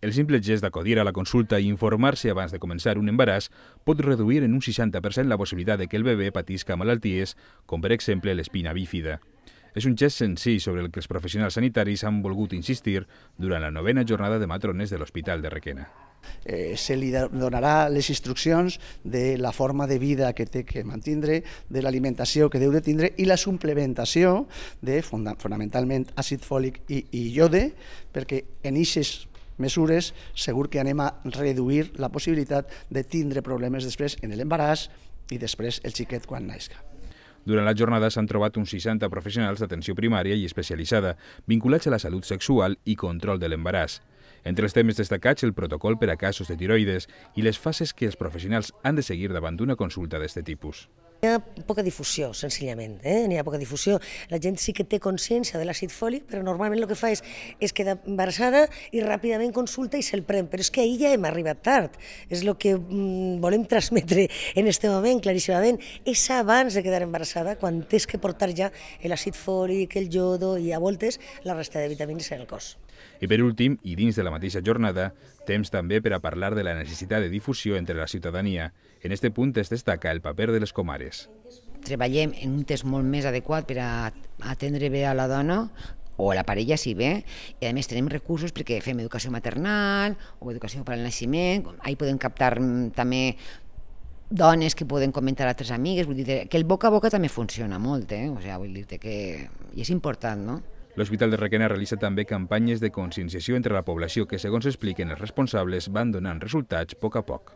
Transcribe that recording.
El simple gest d'acudir a la consulta i informar-se abans de començar un embaràs pot reduir en un 60% la possibilitat de que el bebè patisca malalties, com per exemple l'espina bífida. És un gest senzill sobre el que els professionals sanitaris han volgut insistir durant la novena jornada de matrones de l'Hospital de Requena. Eh, se li donarà les instruccions de la forma de vida que té que mantindre, de l'alimentació que deu de tindre i la suplementació de fonamentalment àcid fòlic i, i iode, perquè en aquestes mesures segur que anem a reduir la possibilitat de tindre problemes després en l'embaràs i després el xiquet quan naixca. Durant la jornada s'han trobat uns 60 professionals d'atenció primària i especialitzada vinculats a la salut sexual i control de l'embaràs. Entre els temes destacats, el protocol per a casos de tiroides i les fases que els professionals han de seguir davant d'una consulta d'aquest tipus. Hi ha poca difusió, senzillament, eh? n'hi ha poca difusió. La gent sí que té consciència de l'àcid fòlic, però normalment el que fa és, és quedar embarassada i ràpidament consulta i se'l pren. Però és que ahir ja hem arribat tard. És el que mm, volem transmetre en este moment, claríssimament. És abans de quedar embarassada, quan tens que portar ja l'àcid fòlic, el yodo i a voltes la resta de vitamines en el cos. I per últim, i dins de la mateixa jornada, temps també per a parlar de la necessitat de difusió entre la ciutadania. En este punt es destaca el paper de les comares. Treballem en un test molt més adequat per a atendre bé a la dona o a la parella si bé, i a més tenim recursos perquè fem educació maternal o educació per al naixement, ahí podem captar mm, també dones que poden comentar a altres amigues, vull dir que el boca a boca també funciona molt, eh? o sigui, vull dir que i és important, no? L'Hospital de Requena realitza també campanyes de conscienciació entre la població que, segons expliquen els responsables, van donant resultats a poc a poc.